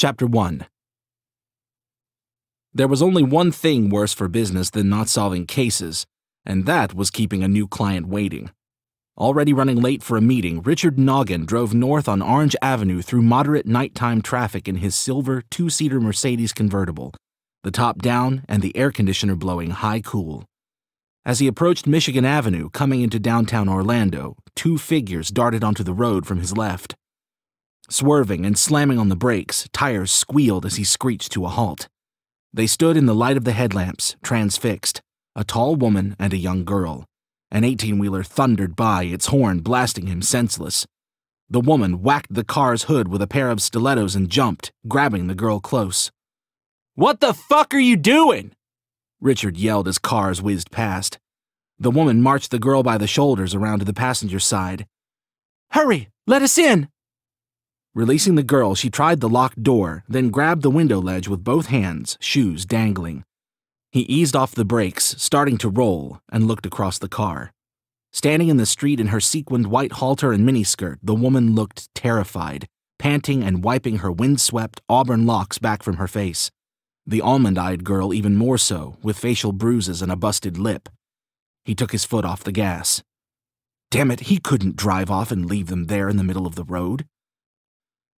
Chapter 1 There was only one thing worse for business than not solving cases, and that was keeping a new client waiting. Already running late for a meeting, Richard Noggin drove north on Orange Avenue through moderate nighttime traffic in his silver two seater Mercedes convertible, the top down and the air conditioner blowing high cool. As he approached Michigan Avenue, coming into downtown Orlando, two figures darted onto the road from his left. Swerving and slamming on the brakes, tires squealed as he screeched to a halt. They stood in the light of the headlamps, transfixed a tall woman and a young girl. An 18 wheeler thundered by, its horn blasting him senseless. The woman whacked the car's hood with a pair of stilettos and jumped, grabbing the girl close. What the fuck are you doing? Richard yelled as cars whizzed past. The woman marched the girl by the shoulders around to the passenger side. Hurry! Let us in! Releasing the girl, she tried the locked door, then grabbed the window ledge with both hands, shoes dangling. He eased off the brakes, starting to roll, and looked across the car. Standing in the street in her sequined white halter and miniskirt, the woman looked terrified, panting and wiping her windswept auburn locks back from her face. The almond eyed girl, even more so, with facial bruises and a busted lip. He took his foot off the gas. Damn it, he couldn't drive off and leave them there in the middle of the road.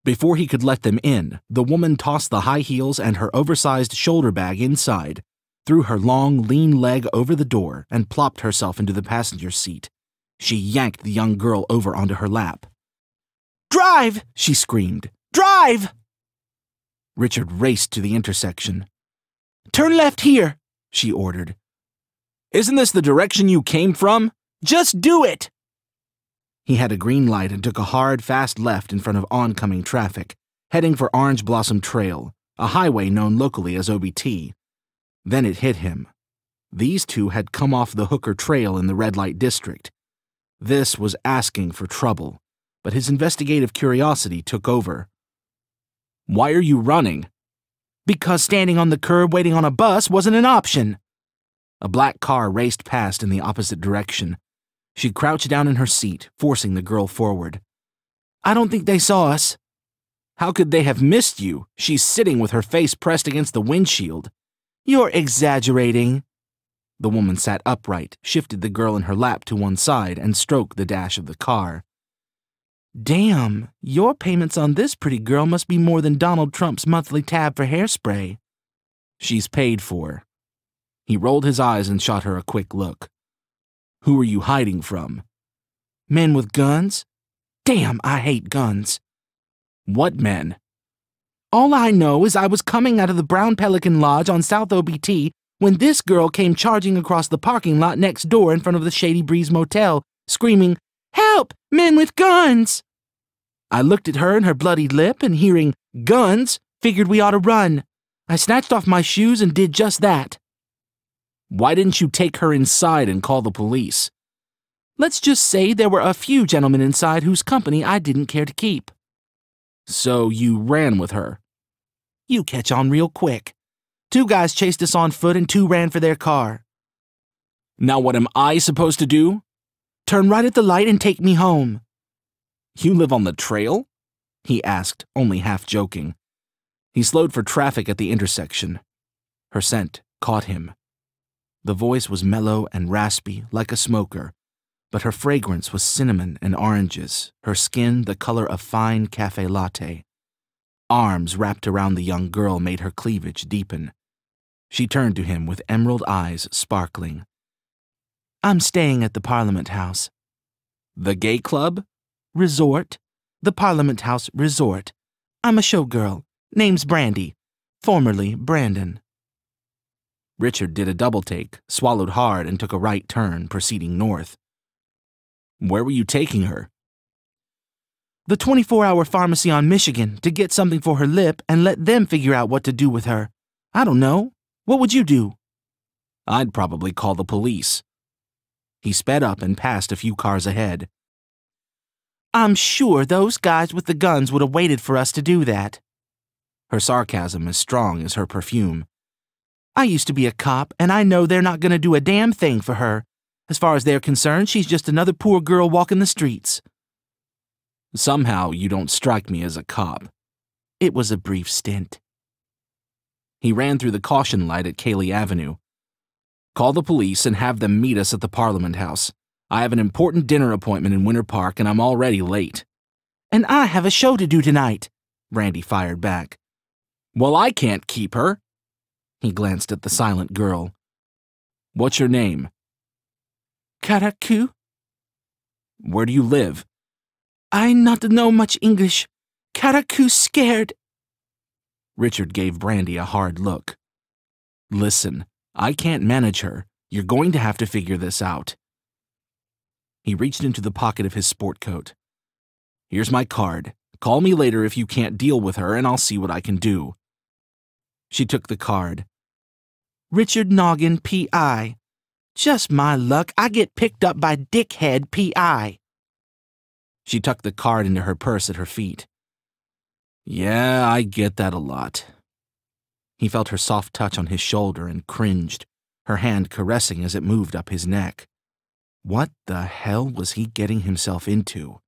Before he could let them in, the woman tossed the high heels and her oversized shoulder bag inside, threw her long, lean leg over the door, and plopped herself into the passenger seat. She yanked the young girl over onto her lap. Drive! she screamed. Drive! Richard raced to the intersection. Turn left here, she ordered. Isn't this the direction you came from? Just do it! He had a green light and took a hard, fast left in front of oncoming traffic, heading for Orange Blossom Trail, a highway known locally as OBT. Then it hit him. These two had come off the Hooker Trail in the red light district. This was asking for trouble, but his investigative curiosity took over. Why are you running? Because standing on the curb waiting on a bus wasn't an option. A black car raced past in the opposite direction. She crouched down in her seat, forcing the girl forward. I don't think they saw us. How could they have missed you? She's sitting with her face pressed against the windshield. You're exaggerating. The woman sat upright, shifted the girl in her lap to one side, and stroked the dash of the car. Damn, your payments on this pretty girl must be more than Donald Trump's monthly tab for hairspray. She's paid for. He rolled his eyes and shot her a quick look. Who are you hiding from? Men with guns? Damn, I hate guns. What men? All I know is I was coming out of the Brown Pelican Lodge on South OBT when this girl came charging across the parking lot next door in front of the Shady Breeze Motel, screaming, Help! Men with guns! I looked at her and her bloodied lip and hearing guns, figured we ought to run. I snatched off my shoes and did just that. Why didn't you take her inside and call the police? Let's just say there were a few gentlemen inside whose company I didn't care to keep. So you ran with her? You catch on real quick. Two guys chased us on foot and two ran for their car. Now what am I supposed to do? Turn right at the light and take me home. You live on the trail? He asked, only half joking. He slowed for traffic at the intersection. Her scent caught him. The voice was mellow and raspy, like a smoker, but her fragrance was cinnamon and oranges, her skin the color of fine cafe latte. Arms wrapped around the young girl made her cleavage deepen. She turned to him with emerald eyes sparkling. I'm staying at the Parliament House. The gay club? Resort. The Parliament House Resort. I'm a showgirl. Name's Brandy. Formerly Brandon. Richard did a double take, swallowed hard, and took a right turn, proceeding north. Where were you taking her? The 24 hour pharmacy on Michigan to get something for her lip and let them figure out what to do with her. I don't know. What would you do? I'd probably call the police. He sped up and passed a few cars ahead. I'm sure those guys with the guns would have waited for us to do that. Her sarcasm as strong as her perfume. I used to be a cop, and I know they're not going to do a damn thing for her. As far as they're concerned, she's just another poor girl walking the streets. Somehow you don't strike me as a cop. It was a brief stint. He ran through the caution light at Kaley Avenue. Call the police and have them meet us at the Parliament House. I have an important dinner appointment in Winter Park and I'm already late. And I have a show to do tonight, Randy fired back. Well, I can't keep her. He glanced at the silent girl. What's your name? Karaku. Where do you live? I not know much English. Karaku scared. Richard gave Brandy a hard look. Listen, I can't manage her. You're going to have to figure this out. He reached into the pocket of his sport coat. Here's my card. Call me later if you can't deal with her, and I'll see what I can do. She took the card. Richard Noggin, P.I. Just my luck, I get picked up by Dickhead, P.I. She tucked the card into her purse at her feet. Yeah, I get that a lot. He felt her soft touch on his shoulder and cringed, her hand caressing as it moved up his neck. What the hell was he getting himself into?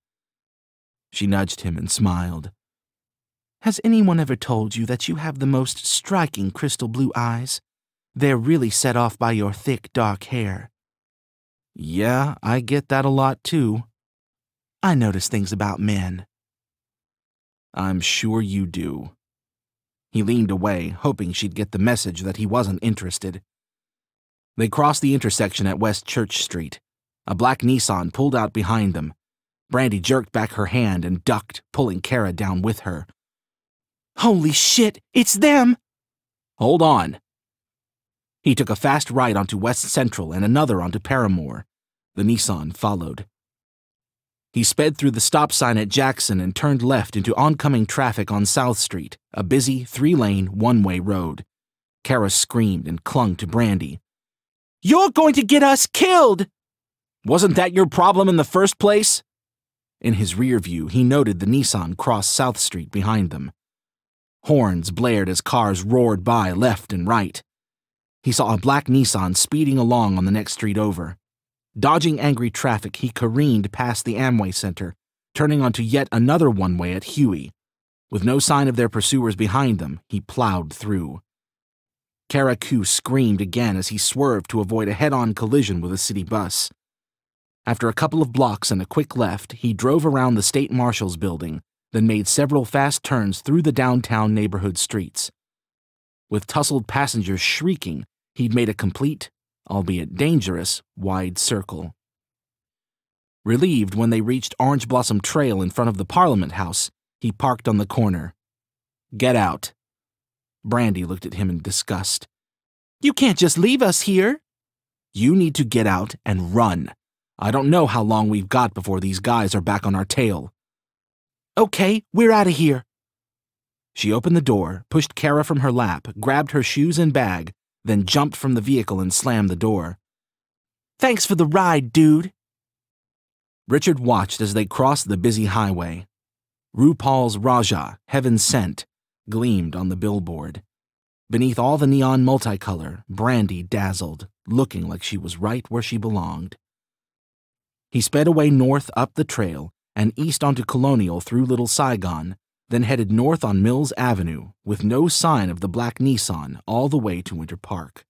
She nudged him and smiled. Has anyone ever told you that you have the most striking crystal blue eyes? They're really set off by your thick, dark hair. Yeah, I get that a lot too. I notice things about men. I'm sure you do. He leaned away, hoping she'd get the message that he wasn't interested. They crossed the intersection at West Church Street. A black Nissan pulled out behind them. Brandy jerked back her hand and ducked, pulling Kara down with her. Holy shit, it's them! Hold on. He took a fast right onto West Central and another onto Parramore. The Nissan followed. He sped through the stop sign at Jackson and turned left into oncoming traffic on South Street, a busy, three lane, one way road. Kara screamed and clung to Brandy. You're going to get us killed! Wasn't that your problem in the first place? In his rear view, he noted the Nissan cross South Street behind them. Horns blared as cars roared by left and right. He saw a black Nissan speeding along on the next street over. Dodging angry traffic, he careened past the Amway Center, turning onto yet another one way at Hughey. With no sign of their pursuers behind them, he plowed through. Karaku screamed again as he swerved to avoid a head on collision with a city bus. After a couple of blocks and a quick left, he drove around the state marshal's building, then made several fast turns through the downtown neighborhood streets. With tussled passengers shrieking, he'd made a complete albeit dangerous, wide circle. Relieved when they reached Orange Blossom Trail in front of the Parliament House, he parked on the corner. Get out. Brandy looked at him in disgust. You can't just leave us here. You need to get out and run. I don't know how long we've got before these guys are back on our tail. Okay, we're out of here. She opened the door, pushed Kara from her lap, grabbed her shoes and bag, then jumped from the vehicle and slammed the door. Thanks for the ride, dude. Richard watched as they crossed the busy highway. RuPaul's Raja, Heaven Sent, gleamed on the billboard. Beneath all the neon multicolor, Brandy dazzled, looking like she was right where she belonged. He sped away north up the trail and east onto Colonial through Little Saigon, then headed north on Mills Avenue with no sign of the black Nissan all the way to Winter Park.